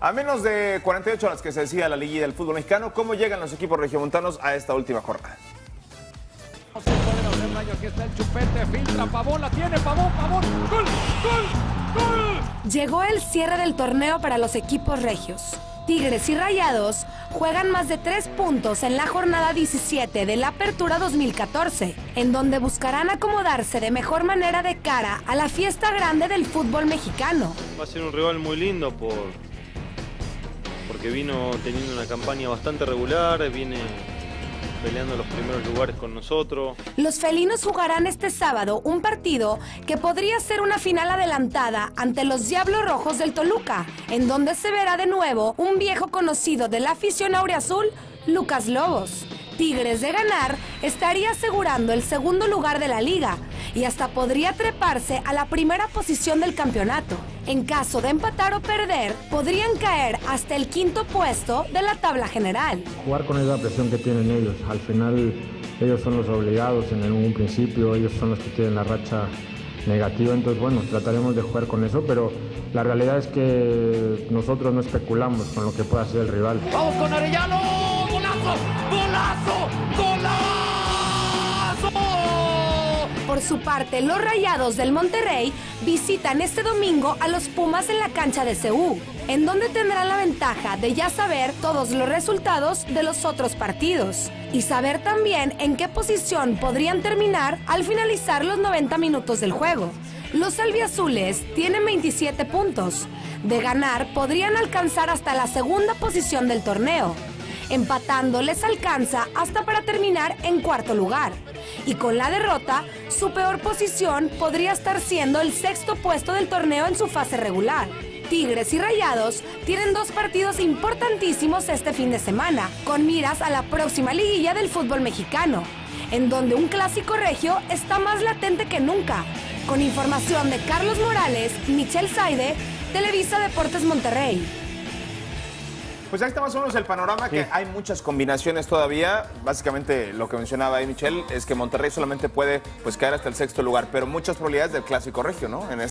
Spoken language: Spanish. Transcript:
A menos de 48 horas que se decía la liguilla del fútbol mexicano, ¿cómo llegan los equipos regiomontanos a esta última jornada? No se pueden hacer daño, aquí está el chupete, filtra, Pavón, la tiene, Pavón, Pavón, gol, gol, gol. Llegó el cierre del torneo para los equipos regios. Tigres y Rayados juegan más de tres puntos en la jornada 17 de la Apertura 2014, en donde buscarán acomodarse de mejor manera de cara a la fiesta grande del fútbol mexicano. Va a ser un rival muy lindo por, porque vino teniendo una campaña bastante regular, viene peleando los primeros lugares con nosotros. Los felinos jugarán este sábado un partido que podría ser una final adelantada ante los Diablos Rojos del Toluca, en donde se verá de nuevo un viejo conocido de la afición aureazul, Lucas Lobos. Tigres de ganar estaría asegurando el segundo lugar de la liga y hasta podría treparse a la primera posición del campeonato. En caso de empatar o perder, podrían caer hasta el quinto puesto de la tabla general. Jugar con esa presión que tienen ellos. Al final ellos son los obligados en un principio, ellos son los que tienen la racha negativa, entonces bueno, trataremos de jugar con eso, pero la realidad es que nosotros no especulamos con lo que pueda hacer el rival. Vamos con Arellano, golazo, golazo, golazo. Por su parte, los Rayados del Monterrey visitan este domingo a los Pumas en la cancha de CU, en donde tendrán la ventaja de ya saber todos los resultados de los otros partidos y saber también en qué posición podrían terminar al finalizar los 90 minutos del juego. Los albiazules tienen 27 puntos. De ganar, podrían alcanzar hasta la segunda posición del torneo. Empatando les alcanza hasta para terminar en cuarto lugar. Y con la derrota, su peor posición podría estar siendo el sexto puesto del torneo en su fase regular. Tigres y Rayados tienen dos partidos importantísimos este fin de semana, con miras a la próxima liguilla del fútbol mexicano, en donde un clásico regio está más latente que nunca. Con información de Carlos Morales, Michelle Saide, Televisa Deportes Monterrey. Pues ahí está más o menos el panorama, que hay muchas combinaciones todavía. Básicamente lo que mencionaba ahí Michelle es que Monterrey solamente puede pues caer hasta el sexto lugar, pero muchas probabilidades del clásico regio, ¿no? En